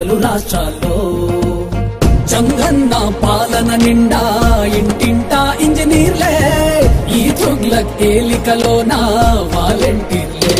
పలు రాష్ట్రాల్లో చంగన్న పాలన నిండా ఇంటింటా ఇంజనీర్లే ఈ తుగ్లక్ ఏలికలోన వాలంటీర్లే.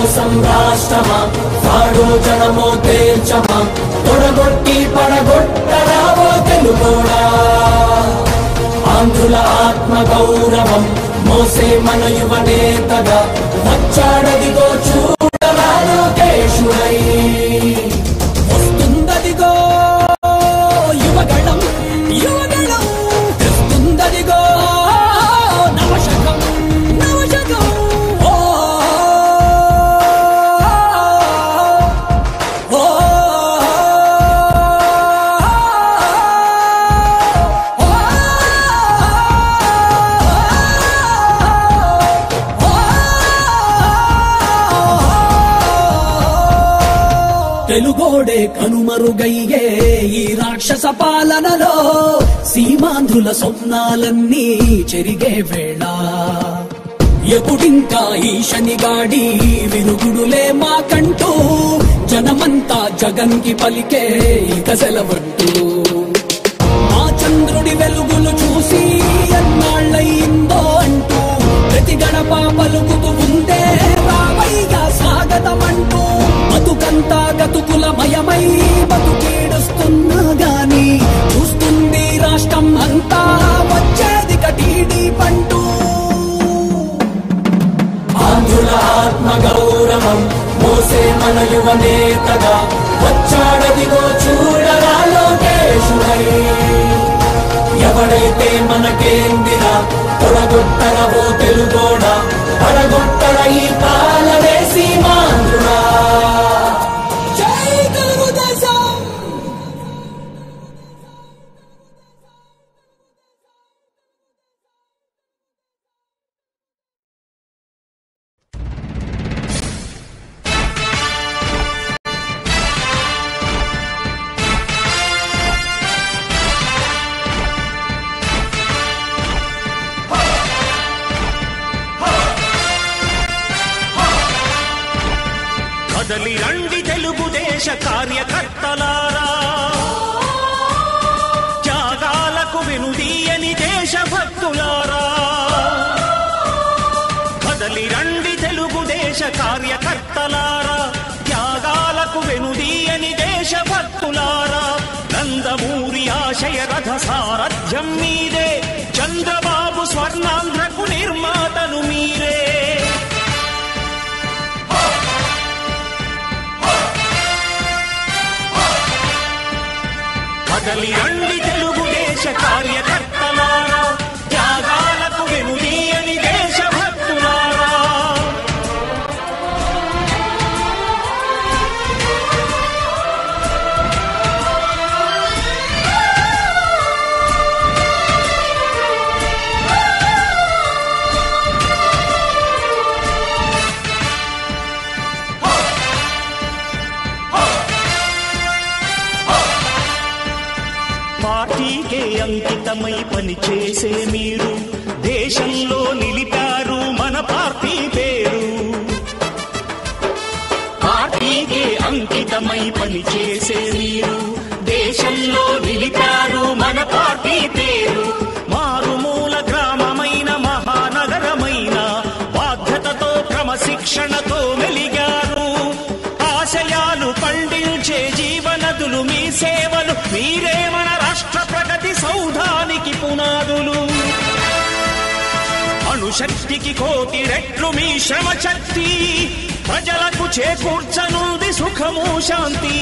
కోసం రాష్ట్రమా? వాడో జనమో తేల్చమా తొడగొట్టి పడగొట్టరావో తెలుగోడా? ఆంధ్రుల ఆత్మ గౌరవం మోసే మన యువ నేతగా వచ్చాడదిగో చూ తెలుగోడే కనుమరుగయ్యే ఈ రాక్షస పాలనలో సీమాంధ్రుల స్వప్నాలన్నీ చెరిగే వేళ. ఎప్పుడింకా ఈ శనిగాడి విరుగుడులే మాకంటూ జనమంతా జగన్కి పలికే ఇక సెలవంటూ బతుకులమయమై బతుకేడుస్తున్నా గాని చూస్తుంది రాష్ట్రం అంతా వచ్చేది కటీడీ పంటూ. ఆంధ్రుల ఆత్మ గౌరవం మోసే మన యువ నేతగా వచ్చాడదిగో చూడరా లోకేశుడై. ఎవడైతే మనకేందిరా తొడగొట్టరవో తెలుగోడా కదలి రండి తెలుగుదేశ కార్యకర్తలారా. త్యాగాలకు వినుదీయని దేశభక్తులారా. కదలి రండి తెలుగుదేశ కార్యకర్తలారా. త్యాగాలకు వెనుదీయని దేశభక్తులారా. నందమూరి ఆశయ రథ సారథ్యం మీదే చంద్రబాబు కదలి రండి దేశానికే అంకితమై పనిచేసే మీరు. దేశంలో నిలిపారు మన పార్టీ పేరు. పార్టీకే అంకితమై పనిచేసే మీరు. దేశంలో నిలిపారు మన పార్టీ పేరు. మారుమూల గ్రామమైన మహానగరమైన బాధ్యతతో క్రమశిక్షణతో మెలిగారు. ఆశయాలు పండించే జీవనదులు మీ సేవలు మీరే మన సౌధానికి పునాదులు. అణుశక్తికి కోటి రెట్లు మీ శ్రమ శక్తి ప్రజలకు చేకూర్చనుంది సుఖము శాంతి.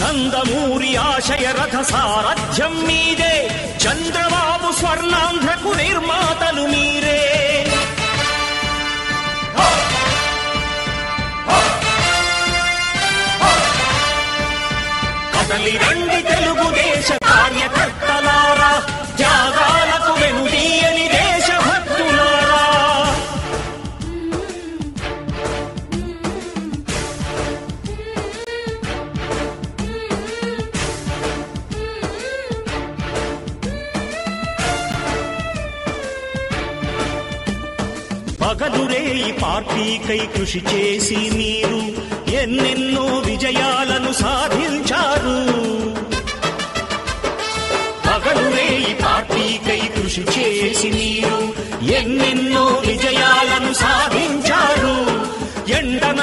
నందమూరి ఆశయ రథ సారథ్యం మీదే. చంద్రబాబు స్వర్ణాంధ్రకు నిర్మాతలు మీరే. కదలి రండి తెలుగుదేశ కార్యకర్త. పగలురే ఈ పార్టీకై కృషి చేసి మీరు ఎన్నెన్నో విజయాలను సాధించారు. పగలురే ఈ పార్టీకై కృషి చేసి మీరు ఎన్నెన్నో విజయాలను సాధించారు. ఎండన